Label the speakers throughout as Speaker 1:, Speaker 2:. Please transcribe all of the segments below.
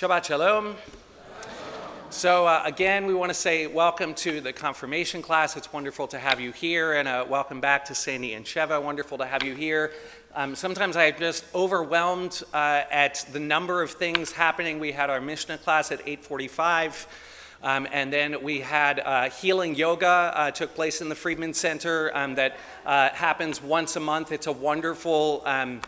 Speaker 1: Shabbat Shalom. So, uh, again, we want to say welcome to the confirmation class. It's wonderful to have you here, and uh, welcome back to Sandy and Sheva. Wonderful to have you here. Um, sometimes I'm just overwhelmed uh, at the number of things happening. We had our Mishnah class at 845. Um, and then we had uh, healing yoga uh, took place in the Friedman Center um, that uh, happens once a month. It's a wonderful um,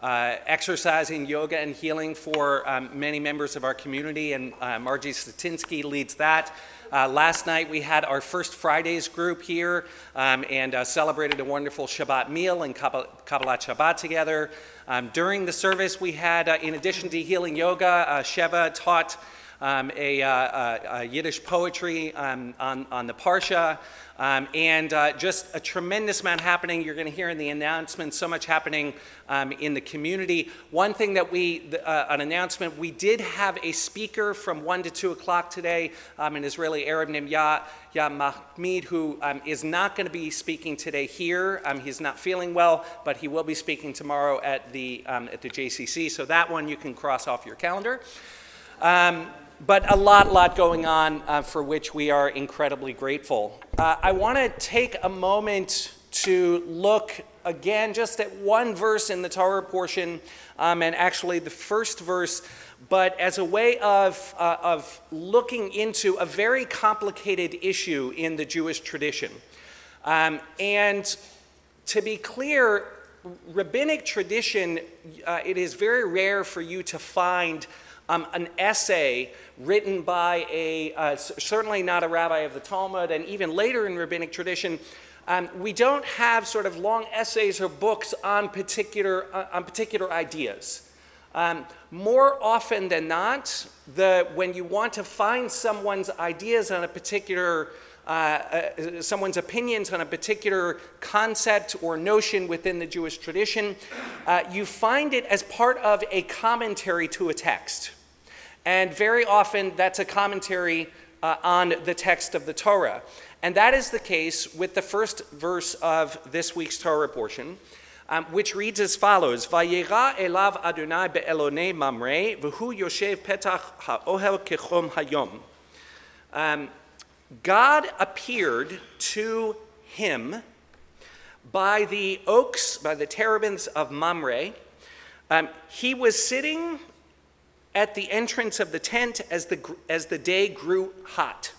Speaker 1: uh, exercising yoga and healing for um, many members of our community, and uh, Margie Statinsky leads that. Uh, last night we had our first Fridays group here um, and uh, celebrated a wonderful Shabbat meal and Kabbalat Shabbat together. Um, during the service, we had, uh, in addition to healing yoga, Sheva taught um, a, uh, a, Yiddish poetry um, on, on the Parsha, um, and uh, just a tremendous amount happening. You're going to hear in the announcement so much happening um, in the community. One thing that we, uh, an announcement, we did have a speaker from 1 to 2 o'clock today, um, an Israeli Arab named Ya, ya Mahmid, who um, is not going to be speaking today here. He's not feeling well, but he will be speaking tomorrow at the, at the JCC. So that one you can cross off your calendar. Um, but a lot, lot going on uh, for which we are incredibly grateful. Uh, I want to take a moment to look again just at one verse in the Torah portion, um, and actually the first verse, but as a way of, uh, of looking into a very complicated issue in the Jewish tradition. Um, and to be clear, rabbinic tradition, uh, it is very rare for you to find um, an essay written by a, uh, certainly not a rabbi of the Talmud, and even later in rabbinic tradition, um, we don't have sort of long essays or books on particular, uh, on particular ideas. Um, more often than not, the, when you want to find someone's ideas on a particular, uh, uh, someone's opinions on a particular concept or notion within the Jewish tradition, uh, you find it as part of a commentary to a text. And very often that's a commentary uh, on the text of the Torah. And that is the case with the first verse of this week's Torah portion, um, which reads as follows Vayera elav Adonai be'elone mamre, v'hu yoshev petach ha'ohel kechom hayom. Um, God appeared to him by the oaks, by the terebinths of Mamre. Um, he was sitting at the entrance of the tent as the, as the day grew hot.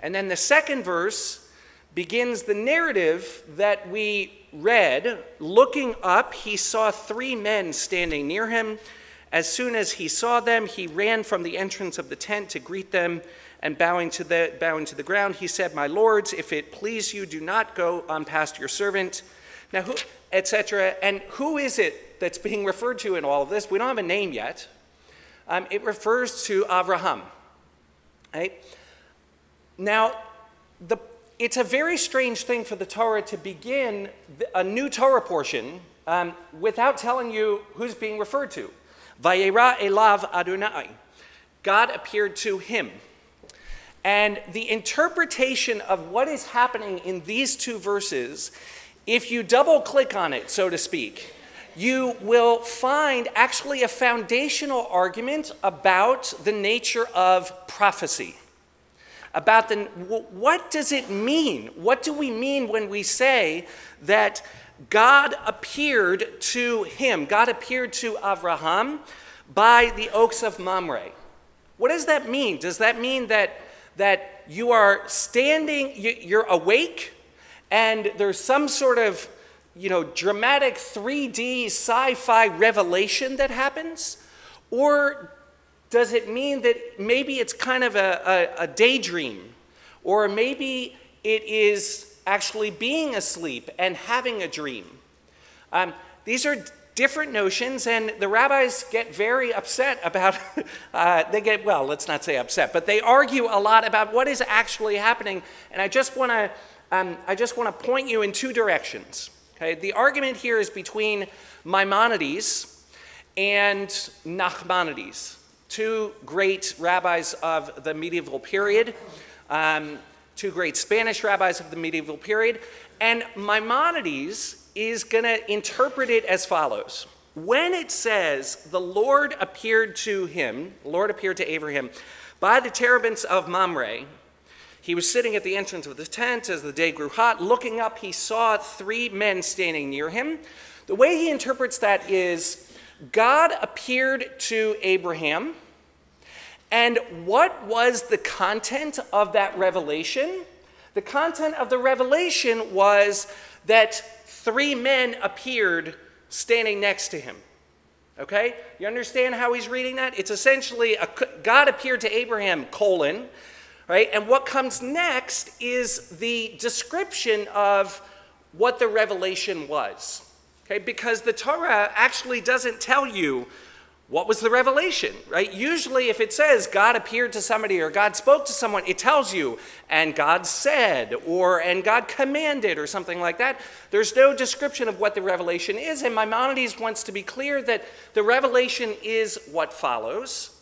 Speaker 1: And then the second verse begins the narrative that we read. Looking up, he saw three men standing near him. As soon as he saw them, he ran from the entrance of the tent to greet them, and bowing to the, bowing to the ground, he said, My lords, if it please you, do not go on past your servant. Now, who, etc. And who is it that's being referred to in all of this? We don't have a name yet um, it refers to Abraham. Right? Now, the, it's a very strange thing for the Torah to begin a new Torah portion um, without telling you who's being referred to. Vayera elav Adonai. God appeared to him. And the interpretation of what is happening in these two verses, if you double click on it, so to speak, you will find actually a foundational argument about the nature of prophecy. About the, what does it mean? What do we mean when we say that God appeared to him, God appeared to Abraham by the oaks of Mamre? What does that mean? Does that mean that, that you are standing, you're awake, and there's some sort of you know, dramatic 3D sci fi revelation that happens? Or does it mean that maybe it's kind of a, a, a daydream? Or maybe it is actually being asleep and having a dream? Um, these are different notions, and the rabbis get very upset about, uh, they get, well, let's not say upset, but they argue a lot about what is actually happening. And I just want to um, I just want to point you in two directions. Okay, the argument here is between Maimonides and Nachmanides, two great rabbis of the medieval period, um, two great Spanish rabbis of the medieval period. And Maimonides is going to interpret it as follows when it says the Lord appeared to him, Lord appeared to Abraham by the terebinths of Mamre, he was sitting at the entrance of the tent as the day grew hot. Looking up, he saw three men standing near him. The way he interprets that is God appeared to Abraham. And what was the content of that revelation? The content of the revelation was that three men appeared standing next to him. Okay? You understand how he's reading that? It's essentially a, God appeared to Abraham, colon, right? And what comes next is the description of what the revelation was. Okay? Because the Torah actually doesn't tell you what was the revelation, right? Usually, if it says God appeared to somebody or God spoke to someone, it tells you, and God said, or and God commanded, or something like that. There's no description of what the revelation is, and Maimonides wants to be clear that the revelation is what follows.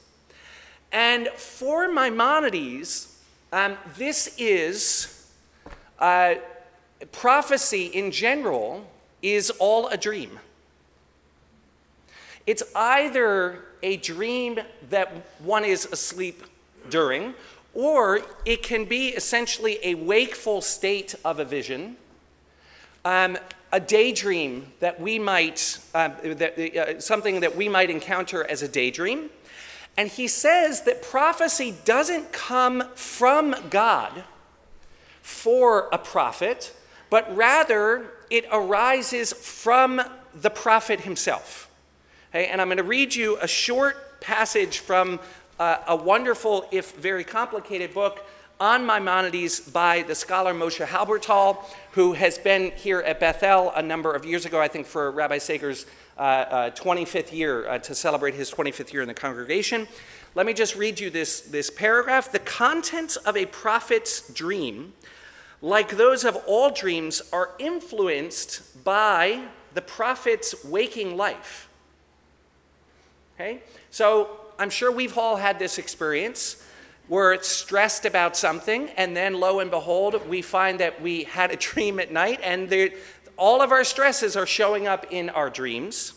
Speaker 1: And for Maimonides, um, this is uh, prophecy in general is all a dream. It's either a dream that one is asleep during, or it can be essentially a wakeful state of a vision, um, a daydream that we might, uh, that, uh, something that we might encounter as a daydream. And he says that prophecy doesn't come from God for a prophet, but rather it arises from the prophet himself. Okay, and I'm going to read you a short passage from uh, a wonderful, if very complicated book on Maimonides by the scholar Moshe Halbertal, who has been here at Beth El a number of years ago, I think for Rabbi Sager's 25th year, uh, to celebrate his 25th year in the congregation. Let me just read you this, this paragraph. The contents of a prophet's dream, like those of all dreams, are influenced by the prophet's waking life. Okay? So I'm sure we've all had this experience where it's stressed about something, and then lo and behold, we find that we had a dream at night, and all of our stresses are showing up in our dreams.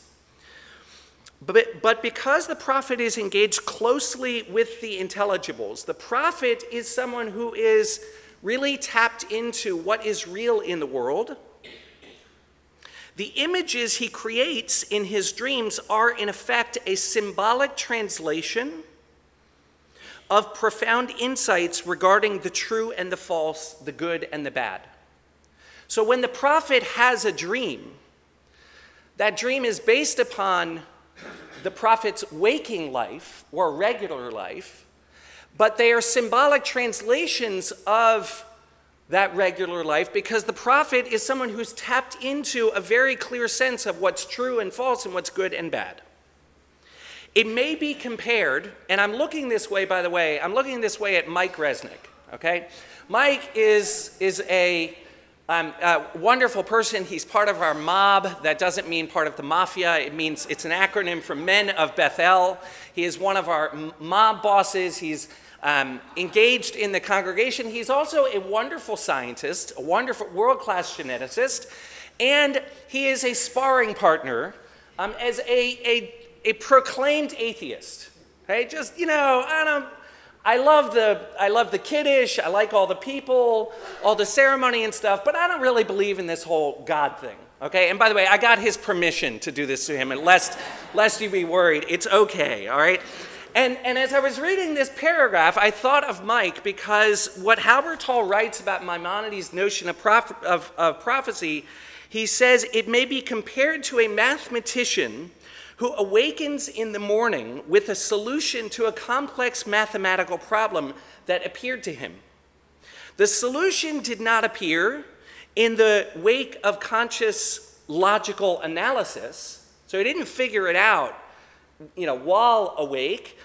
Speaker 1: But, but because the prophet is engaged closely with the intelligibles, the prophet is someone who is really tapped into what is real in the world the images he creates in his dreams are, in effect, a symbolic translation of profound insights regarding the true and the false, the good and the bad. So when the prophet has a dream, that dream is based upon the prophet's waking life or regular life, but they are symbolic translations of that regular life because the prophet is someone who's tapped into a very clear sense of what's true and false and what's good and bad. It may be compared, and I'm looking this way, by the way, I'm looking this way at Mike Resnick, okay? Mike is, is a, um, a wonderful person. He's part of our mob. That doesn't mean part of the mafia. It means it's an acronym for Men of Beth El. He is one of our mob bosses. He's um, engaged in the congregation. He's also a wonderful scientist, a wonderful world class geneticist, and he is a sparring partner um, as a, a, a proclaimed atheist. Okay, just, you know, I don't. I love the I love the kiddish. I like all the people, all the ceremony and stuff, but I don't really believe in this whole God thing. Okay, and by the way, I got his permission to do this to him, and lest lest you be worried, it's okay. All right. And, and as I was reading this paragraph, I thought of Mike because what Halbertal writes about Maimonides' notion of, of, of prophecy, he says it may be compared to a mathematician who awakens in the morning with a solution to a complex mathematical problem that appeared to him. The solution did not appear in the wake of conscious logical analysis, so he didn't figure it out you know, while awake.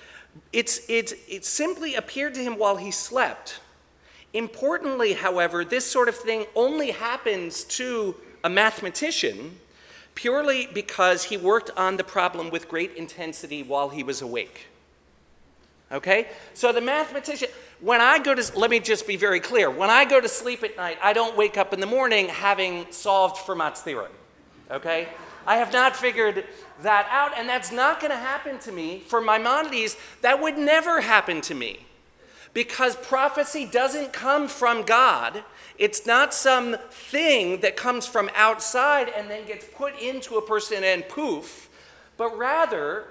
Speaker 1: It's, it's, it simply appeared to him while he slept. Importantly, however, this sort of thing only happens to a mathematician purely because he worked on the problem with great intensity while he was awake. Okay? So the mathematician, when I go to, let me just be very clear. When I go to sleep at night, I don't wake up in the morning having solved Fermat's theorem. Okay? I have not figured that out, and that's not going to happen to me. For Maimonides, that would never happen to me. Because prophecy doesn't come from God. It's not some thing that comes from outside and then gets put into a person and poof, but rather,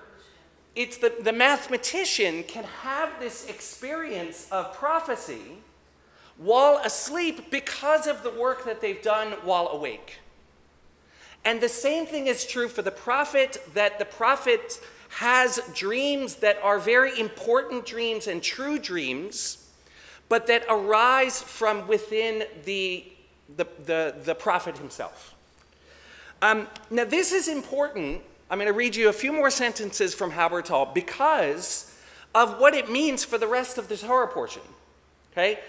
Speaker 1: it's the, the mathematician can have this experience of prophecy while asleep because of the work that they've done while awake. And the same thing is true for the prophet, that the prophet has dreams that are very important dreams and true dreams, but that arise from within the, the, the, the prophet himself. Um, now, this is important. I'm going to read you a few more sentences from Halbertal because of what it means for the rest of the Torah portion. Okay?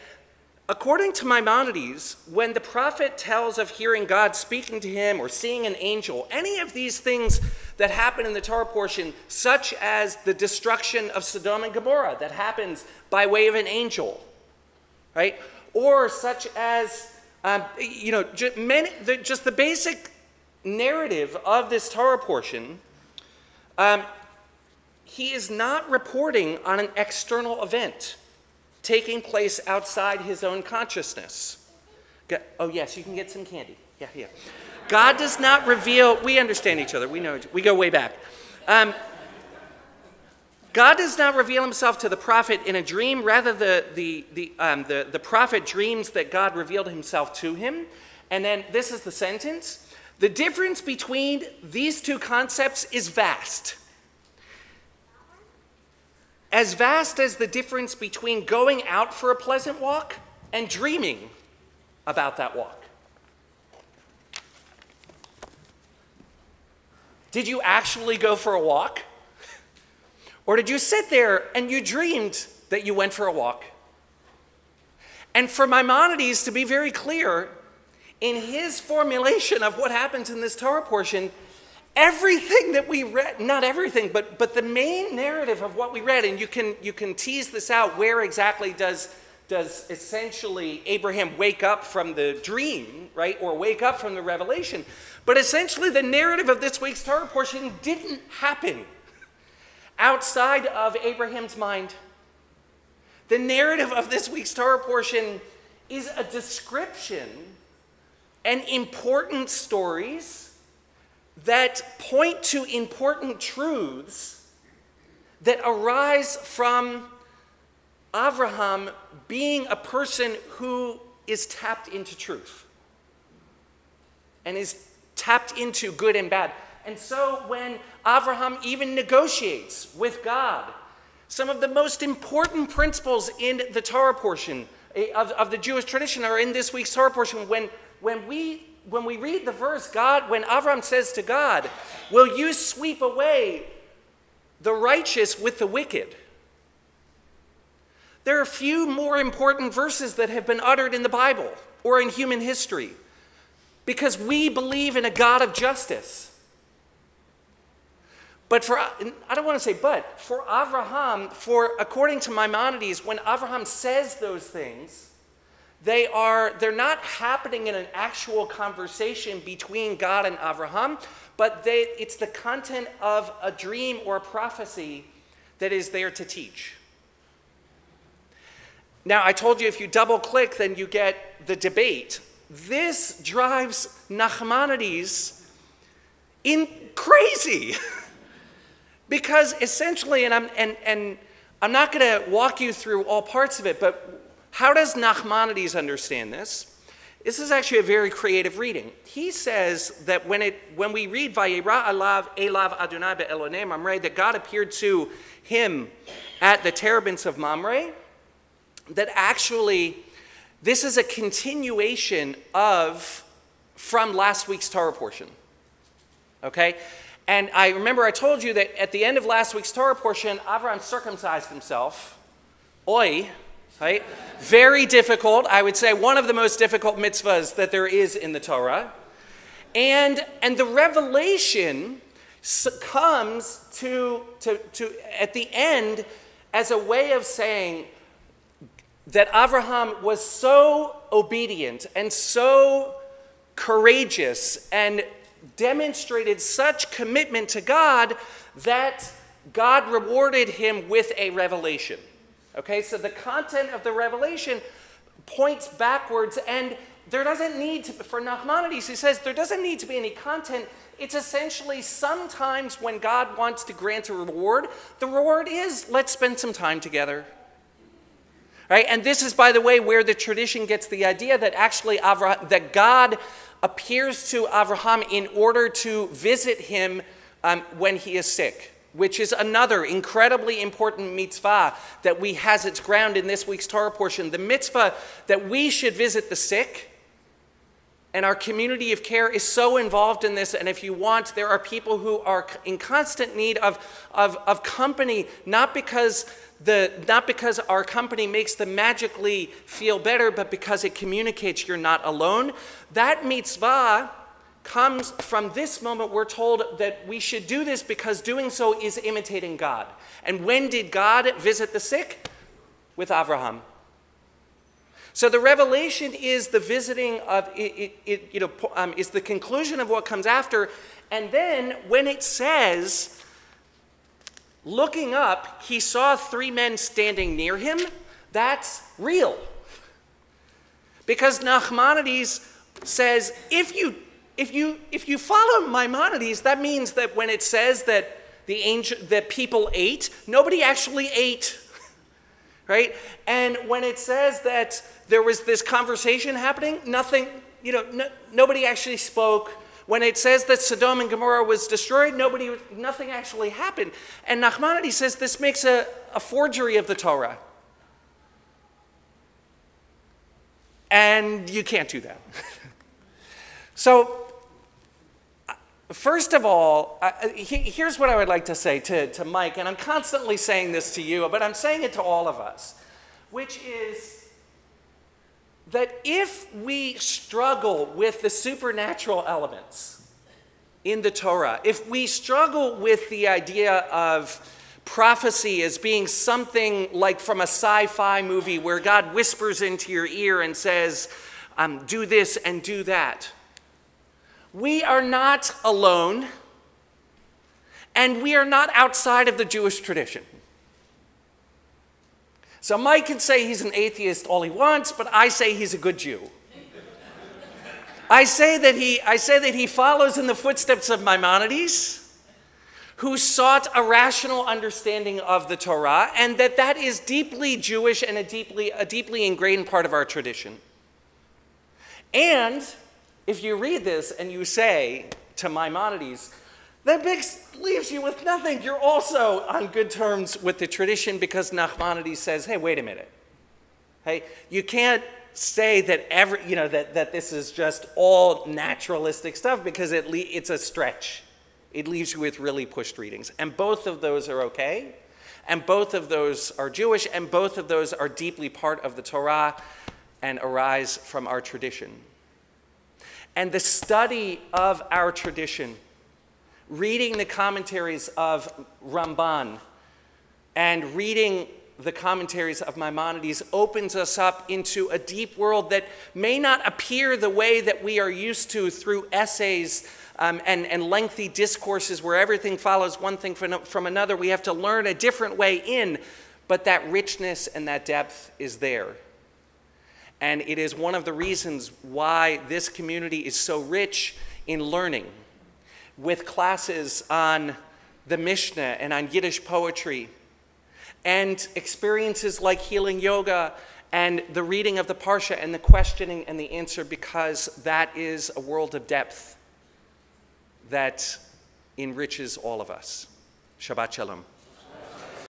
Speaker 1: According to Maimonides, when the prophet tells of hearing God speaking to him or seeing an angel, any of these things that happen in the Torah portion, such as the destruction of Sodom and Gomorrah that happens by way of an angel, right? Or such as, um, you know, just, many, the, just the basic narrative of this Torah portion, um, he is not reporting on an external event taking place outside his own consciousness. Oh, yes, you can get some candy. Yeah, yeah. God does not reveal, we understand each other, we know, we go way back. Um, God does not reveal himself to the prophet in a dream. Rather, the, the, the, um, the, the prophet dreams that God revealed himself to him. And then this is the sentence The difference between these two concepts is vast as vast as the difference between going out for a pleasant walk and dreaming about that walk. Did you actually go for a walk? Or did you sit there and you dreamed that you went for a walk? And for Maimonides to be very clear, in his formulation of what happens in this Torah portion, everything that we read not everything but but the main narrative of what we read and you can you can tease this out where exactly does does essentially abraham wake up from the dream right or wake up from the revelation but essentially the narrative of this week's torah portion didn't happen outside of abraham's mind the narrative of this week's torah portion is a description and important stories that point to important truths that arise from Abraham being a person who is tapped into truth and is tapped into good and bad. And so when Abraham even negotiates with God, some of the most important principles in the Torah portion eh, of, of the Jewish tradition are in this week's Torah portion. When, when we when we read the verse, God, when Avram says to God, Will you sweep away the righteous with the wicked? There are few more important verses that have been uttered in the Bible or in human history because we believe in a God of justice. But for, I don't want to say but, for Avraham, for according to Maimonides, when Avraham says those things, they are, they're not happening in an actual conversation between God and Abraham, but they, it's the content of a dream or a prophecy that is there to teach. Now, I told you if you double click, then you get the debate. This drives Nachmanides in crazy. because essentially, and I'm, and, and I'm not going to walk you through all parts of it, but how does Nachmanides understand this? This is actually a very creative reading. He says that when, it, when we read Vayera alav elav Adonai be'elonei Mamre, that God appeared to him at the terebinths of Mamre, that actually this is a continuation of from last week's Torah portion. Okay? And I remember I told you that at the end of last week's Torah portion, Avram circumcised himself. Oi, right? Very difficult. I would say one of the most difficult mitzvahs that there is in the Torah. And, and the revelation comes to, to, to, at the end as a way of saying that Abraham was so obedient and so courageous and demonstrated such commitment to God that God rewarded him with a revelation. Okay, so the content of the revelation points backwards, and there doesn't need to, for Nachmanides, he says, there doesn't need to be any content. It's essentially sometimes when God wants to grant a reward, the reward is let's spend some time together. Right? And this is, by the way, where the tradition gets the idea that actually Avraham, that God appears to Abraham in order to visit him um, when he is sick which is another incredibly important mitzvah that we has its ground in this week's Torah portion. The mitzvah that we should visit the sick. And our community of care is so involved in this. And if you want, there are people who are in constant need of, of, of company, not because, the, not because our company makes them magically feel better, but because it communicates you're not alone. That mitzvah comes from this moment. We're told that we should do this because doing so is imitating God. And when did God visit the sick? With Abraham. So the revelation is the visiting of it, it, it you know, um, is the conclusion of what comes after. And then when it says, looking up, he saw three men standing near him, that's real. Because Nachmanides says, if you if you, if you follow Maimonides, that means that when it says that the angel, that people ate, nobody actually ate, right? And when it says that there was this conversation happening, nothing, you know, no, nobody actually spoke. When it says that Sodom and Gomorrah was destroyed, nobody, nothing actually happened. And Nachmanides says this makes a, a forgery of the Torah. And you can't do that. so First of all, here's what I would like to say to, to Mike, and I'm constantly saying this to you, but I'm saying it to all of us, which is that if we struggle with the supernatural elements in the Torah, if we struggle with the idea of prophecy as being something like from a sci fi movie where God whispers into your ear and says, um, do this and do that we are not alone, and we are not outside of the Jewish tradition. So Mike can say he's an atheist all he wants, but I say he's a good Jew. I say that he, I say that he follows in the footsteps of Maimonides, who sought a rational understanding of the Torah, and that that is deeply Jewish and a deeply, a deeply ingrained part of our tradition. And if you read this and you say to Maimonides, that leaves you with nothing. You're also on good terms with the tradition because Nachmanides says, hey, wait a minute. Hey, you can't say that every, you know, that, that this is just all naturalistic stuff because it le- it's a stretch. It leaves you with really pushed readings. And both of those are okay. And both of those are Jewish, and both of those are deeply part of the Torah and arise from our tradition and the study of our tradition, reading the commentaries of Ramban and reading the commentaries of Maimonides opens us up into a deep world that may not appear the way that we are used to through essays um, and, and lengthy discourses where everything follows one thing from, from another. We have to learn a different way in, but that richness and that depth is there. And it is one of the reasons why this community is so rich in learning with classes on the Mishnah and on Yiddish poetry and experiences like healing yoga and the reading of the Parsha and the questioning and the answer because that is a world of depth that enriches all of us. Shabbat Shalom.